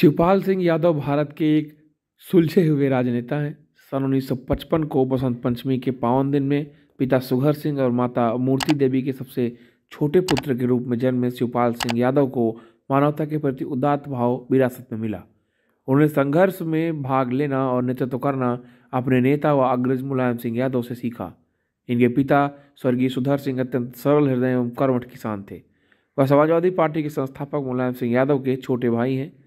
शिवपाल सिंह यादव भारत के एक सुलझे हुए राजनेता हैं। सन 1955 को बसंत पंचमी के पावन दिन में पिता सुघर सिंह और माता मूर्ति देवी के सबसे छोटे पुत्र के रूप में जन्मे शिवपाल सिंह यादव को मानवता के प्रति उदात्त भाव, विरासत में मिला। उन्होंने संघर्ष में भाग लेना और नेतृत्व करना अपने नेता व अग्रज मुलायम सिंह यादव से सीखा। इनके पिता स्वर्गीय सुधर सिंह अत्यंत सरल हृदय एवं कर्मठ किसान थे। वह समाजवादी पार्टी के संस्थापक मुलायम सिंह यादव के छोटे भाई हैं।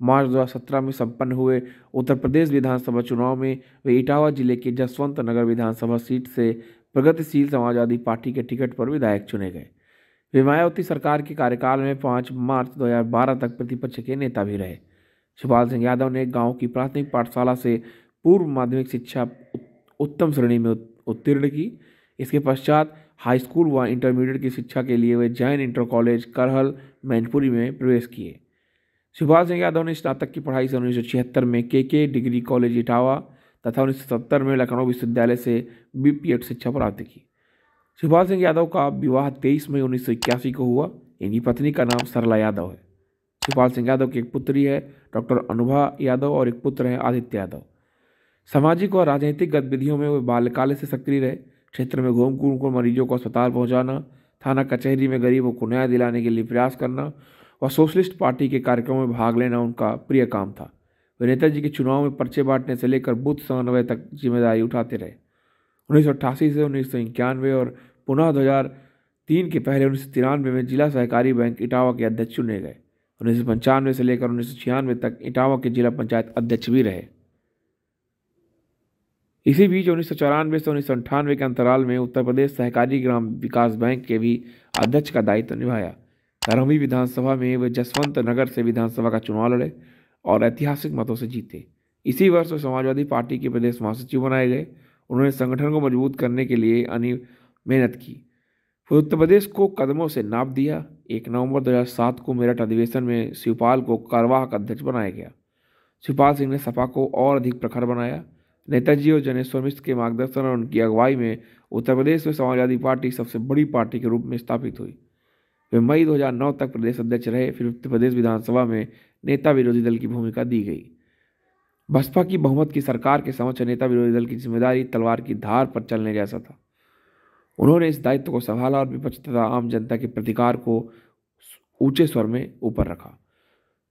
मार्च 2017 में संपन्न हुए। उत्तर प्रदेश विधानसभा चुनाव में वे इटावा ज़िले के जसवंत नगर विधानसभा सीट से प्रगतिशील समाजवादी पार्टी के टिकट पर विधायक चुने गए। वे मायावती सरकार के कार्यकाल में पाँच मार्च 2012 तक प्रतिपक्ष के नेता भी रहे। शिवपाल सिंह यादव ने गाँव की प्राथमिक पाठशाला से पूर्व माध्यमिक शिक्षा उत्तम श्रेणी में उत्तीर्ण की। इसके पश्चात हाई स्कूल व इंटरमीडिएट की शिक्षा के लिए वे जैन इंटर कॉलेज करहल, मैनपुरी में प्रवेश किए। शिवपाल सिंह यादव ने स्नातक की पढ़ाई से उन्नीस में के के डिग्री कॉलेज इटावा तथा उन्नीस सौ सत्तर में लखनऊ विश्वविद्यालय से बी पी एड शिक्षा प्राप्त की। शिवपाल सिंह यादव का विवाह तेईस मई उन्नीस सौ इक्यासी को हुआ। इनकी पत्नी का नाम सरला यादव है। शिवपाल सिंह यादव की एक पुत्री है, डॉक्टर अनुभा यादव और एक पुत्र है, आदित्य यादव। सामाजिक और राजनीतिक गतिविधियों में वे बाल्यकाल से सक्रिय रहे। क्षेत्र में घूम घूम कर मरीजों को अस्पताल पहुंचाना, थाना कचहरी में गरीबों को न्याय दिलाने के लिए प्रयास करना व सोशलिस्ट पार्टी के कार्यक्रमों में भाग लेना उनका प्रिय काम था। वे नेताजी के चुनाव में पर्चे बांटने से लेकर बूथ समन्वय तक ज़िम्मेदारी उठाते रहे। उन्नीस सौ अट्ठासी से उन्नीस सौ इक्यानवे और पुनः दो तीन के पहले उन्नीस सौ तिरानवे में जिला सहकारी बैंक इटावा के अध्यक्ष चुने गए। उन्नीस सौ पंचानवे से लेकर उन्नीस सौ छियानवे तक इटावा के जिला पंचायत अध्यक्ष भी रहे। इसी बीच उन्नीस सौ चौरानवे से उन्नीस के अंतराल में उत्तर प्रदेश सहकारी ग्राम विकास बैंक के भी अध्यक्ष का दायित्व तो निभाया। तेरहवीं विधानसभा में वे जसवंत नगर से विधानसभा का चुनाव लड़े और ऐतिहासिक मतों से जीते। इसी वर्ष वे समाजवादी पार्टी के प्रदेश महासचिव बनाए गए। उन्होंने संगठन को मज़बूत करने के लिए अनि मेहनत की। फिर उत्तर प्रदेश को कदमों से नाप दिया। एक नवंबर 2007 को मेरठ अधिवेशन में शिवपाल को कारवाह का अध्यक्ष बनाया गया। शिवपाल सिंह ने सपा को और अधिक प्रखर बनाया। नेताजी और जनेश्वर मिश्र के मार्गदर्शन और उनकी अगुवाई में उत्तर प्रदेश में समाजवादी पार्टी सबसे बड़ी पार्टी के रूप में स्थापित हुई। वे मई 2009 तक प्रदेश अध्यक्ष रहे, फिर उत्तर प्रदेश विधानसभा में नेता विरोधी दल की भूमिका दी गई। बसपा की बहुमत की सरकार के समक्ष नेता विरोधी दल की ज़िम्मेदारी तलवार की धार पर चलने जैसा था। उन्होंने इस दायित्व को संभाला और विपक्ष तथा आम जनता के प्रतिकार को ऊँचे स्वर में ऊपर रखा।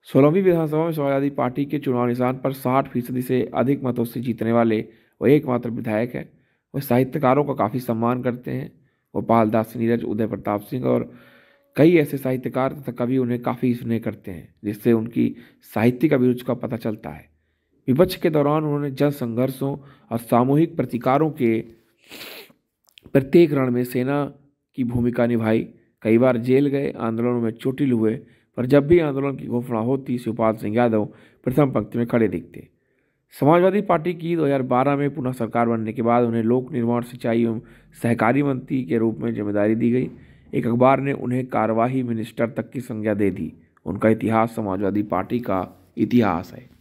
सोलहवीं विधानसभा में समाजवादी पार्टी के चुनाव निशान पर साठ फ़ीसदी से अधिक मतों से जीतने वाले वो एकमात्र विधायक हैं। वह साहित्यकारों का काफ़ी सम्मान करते हैं। गोपाल दास, नीरज, उदय प्रताप सिंह और कई ऐसे साहित्यकार तथा कवि उन्हें काफ़ी स्नेह करते हैं, जिससे उनकी साहित्यिक अभिरुचि का पता चलता है। विपक्ष के दौरान उन्होंने जन संघर्षों और सामूहिक प्रतिकारों के प्रत्येक रण में सेना की भूमिका निभाई। कई बार जेल गए, आंदोलनों में चोटिल हुए, पर जब भी आंदोलन की घोषणा होती, शिवपाल सिंह यादव प्रथम पंक्ति में खड़े दिखते। समाजवादी पार्टी की 2012 में पुनः सरकार बनने के बाद उन्हें लोक निर्माण, सिंचाई एवं सहकारी मंत्री के रूप में ज़िम्मेदारी दी गई। एक अखबार ने उन्हें कार्यवाही मिनिस्टर तक की संज्ञा दे दी। उनका इतिहास समाजवादी पार्टी का इतिहास है।